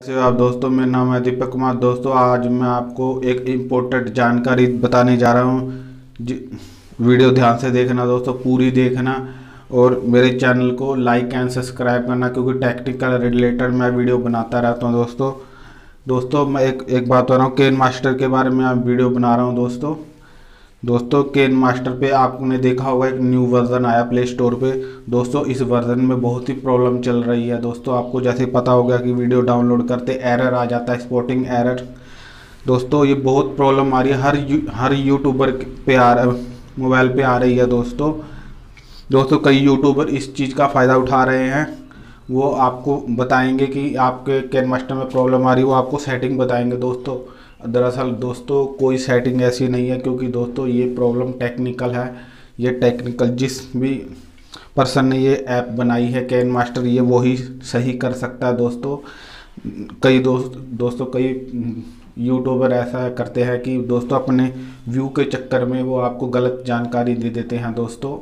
आप दोस्तों, मेरा नाम है दीपक कुमार। दोस्तों, आज मैं आपको एक इम्पोर्टेंट जानकारी बताने जा रहा हूँ। वीडियो ध्यान से देखना दोस्तों, पूरी देखना और मेरे चैनल को लाइक एंड सब्सक्राइब करना क्योंकि टेक्निकल रिलेटेड मैं वीडियो बनाता रहता हूँ दोस्तों। दोस्तों, मैं एक एक बात बता रहा हूँ केन मास्टर के बारे में आप वीडियो बना रहा हूँ दोस्तों। दोस्तों केन मास्टर पे आपने देखा होगा एक न्यू वर्जन आया प्ले स्टोर पे। दोस्तों इस वर्जन में बहुत ही प्रॉब्लम चल रही है। दोस्तों आपको जैसे पता होगा कि वीडियो डाउनलोड करते एरर आ जाता है स्पोर्टिंग एरर दोस्तों ये बहुत प्रॉब्लम आ रही है। हर यू, हर यूट्यूबर पे आ रहा है मोबाइल पे आ रही है दोस्तों। दोस्तों कई यूट्यूबर इस चीज़ का फ़ायदा उठा रहे हैं। वो आपको बताएँगे कि आपके कैन मास्टर में प्रॉब्लम आ रही है वो आपको सेटिंग बताएँगे दोस्तों। दरअसल दोस्तों, कोई सेटिंग ऐसी नहीं है क्योंकि दोस्तों, ये प्रॉब्लम टेक्निकल है। ये टेक्निकल जिस भी पर्सन ने ये ऐप बनाई है कैन मास्टर ये वही सही कर सकता है दोस्तों। कई दोस्त, दोस्तों, कई यूट्यूबर ऐसा करते हैं कि दोस्तों, अपने व्यू के चक्कर में वो आपको गलत जानकारी दे देते हैं दोस्तों।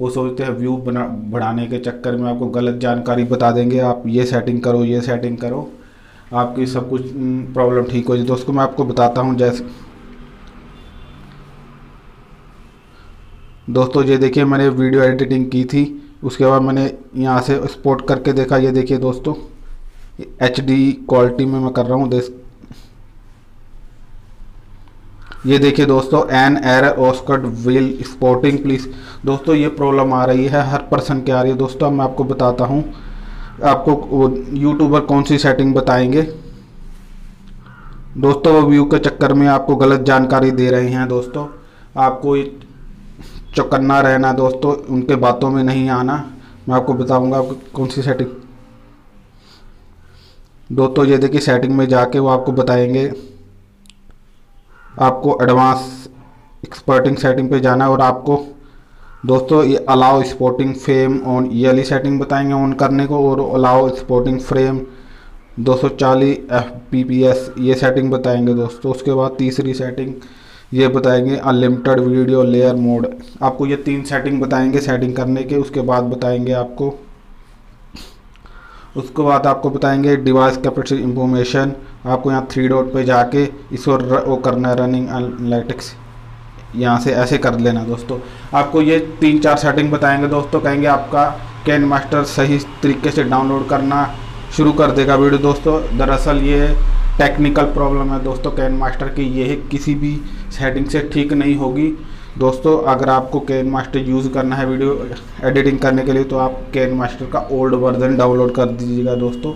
वो सोचते हैं व्यू बना, बढ़ाने के चक्कर में आपको गलत जानकारी बता देंगे, आप ये सेटिंग करो, ये सेटिंग करो। आपकी सब कुछ प्रॉब्लम ठीक हो जाए। दोस्तों, मैं आपको बताता हूँ जैसे दोस्तों, ये देखिए मैंने वीडियो एडिटिंग की थी। उसके बाद मैंने यहाँ से स्पोर्ट करके देखा। ये देखिए दोस्तों एच डी क्वालिटी में मैं कर रहा हूँ। ये देखिए दोस्तों एन एर ऑस्कट व्हील स्पोर्टिंग प्लीज़ दोस्तों, ये प्रॉब्लम आ रही है। हर पर्सन के आ रही है। दोस्तों मैं आपको बताता हूँ। आपको यूट्यूबर कौन सी सेटिंग बताएँगे? दोस्तों, वो व्यू के चक्कर में आपको गलत जानकारी दे रहे हैं दोस्तों। आपको चौकन्ना रहना दोस्तों, उनके बातों में नहीं आना। मैं आपको बताऊँगा आपको कौन सी सेटिंग दोस्तों, ये देखिए सेटिंग में जाके वो आपको बताएँगे। आपको एडवांस एक्सपर्टिंग सेटिंग पे जाना है और आपको दोस्तों, ये अलाउ स्पोर्टिंग फ्रेम ऑन ये वाली सेटिंग बताएँगे ऑन करने को और अलाउ स्पोर्टिंग फ्रेम 240 एफ़ ये सेटिंग बताएँगे दोस्तों। उसके बाद तीसरी सेटिंग ये बताएँगे अनलिमिटेड वीडियो लेयर मोड आपको ये तीन सेटिंग बताएँगे सेटिंग करने के, उसके बाद बताएँगे आपको। उसके बाद आपको बताएँगे डिवाइस कैपेसिटी इंफॉर्मेशन आपको यहाँ थ्री डॉट पे जाके इसको वो करना है रनिंग एनालिटिक्स यहाँ से ऐसे कर लेना दोस्तों। आपको ये तीन चार सेटिंग बताएँगे दोस्तों, कहेंगे आपका कैन मास्टर सही तरीके से डाउनलोड करना शुरू कर देगा वीडियो दोस्तों। दरअसल ये टेक्निकल प्रॉब्लम है दोस्तों कैन मास्टर की ये किसी भी सेटिंग से ठीक नहीं होगी। दोस्तों, अगर आपको कैन मास्टर यूज़ करना है वीडियो एडिटिंग करने के लिए तो आप कैन मास्टर का ओल्ड वर्जन डाउनलोड कर दीजिएगा दोस्तों।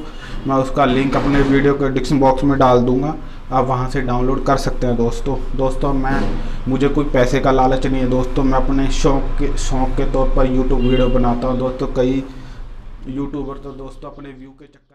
मैं उसका लिंक अपने वीडियो के डिस्क्रिप्शन बॉक्स में डाल दूँगा। आप वहाँ से डाउनलोड कर सकते हैं दोस्तों। दोस्तों, मैं, मुझे कोई पैसे का लालच नहीं है। दोस्तों, मैं अपने शौक के शौक के तौर पर यूट्यूब वीडियो बनाता हूँ। दोस्तों, कई यूट्यूबर तो दोस्तों अपने व्यू के चक्कर